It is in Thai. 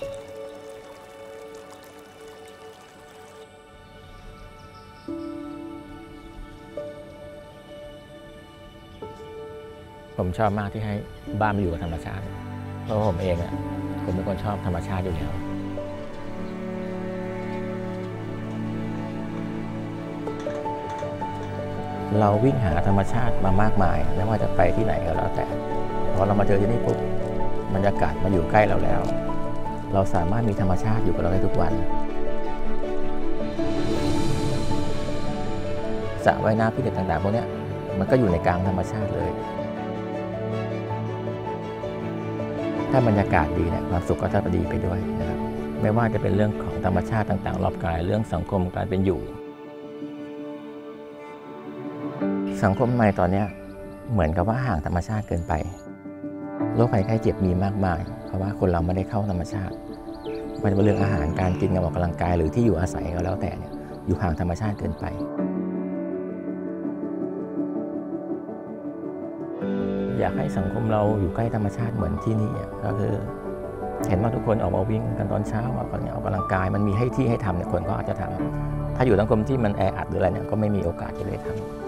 ผมชอบมากที่ให้บ้านอยู่กับธรรมชาติ เพราะผมเองอะผมเป็นคนชอบธรรมชาติอยู่แล้วเราวิ่งหาธรรมชาติมามากมาย ไม่ว่าจะไปที่ไหนก็แล้วแต่พอเรามาเจอที่นี่ปุ๊บบรรยากาศมาอยู่ใกล้เราแล้ว เราสามารถมีธรรมชาติอยู่กับเราได้ทุกวันสระว่ายน้ำพิเศษต่างๆพวกนี้มันก็อยู่ในกลางธรรมชาติเลย ถ้าบรรยากาศดีเนี่ยความสุขก็จะดีไปด้วยนะครับไม่ว่าจะเป็นเรื่องของธรรมชาติต่างๆ รอบกายเรื่องสังคมการเป็นอยู่ สังคมใหม่ตอนนี้เหมือนกับว่าห่างธรรมชาติเกินไป โรคภัยไข้เจ็บมีมากมาย เพราะว่าคนเราไม่ได้เข้าธรรมชาติไมันเป็นเรื่องอาหารการกินการออกกำลังกายหรือที่อยู่อาศัยก็แล้วแต่เนี่ยอยู่ห่างธรรมชาติเกินไป อยากให้สังคมเราอยู่ใกล้ธรรมชาติเหมือนที่นี่ก็คือเห็นว่าทุกคนออกมาวิ่งกันตอนเช้าออกกันออกกำลังกาย มันมีให้ที่ให้ทำเนี่ยคนก็อาจจะทำถ้าอยู่สังคมที่มันแออัดหรืออะไรเนี่ยก็ไม่มีโอกาสที่จะได้ทำ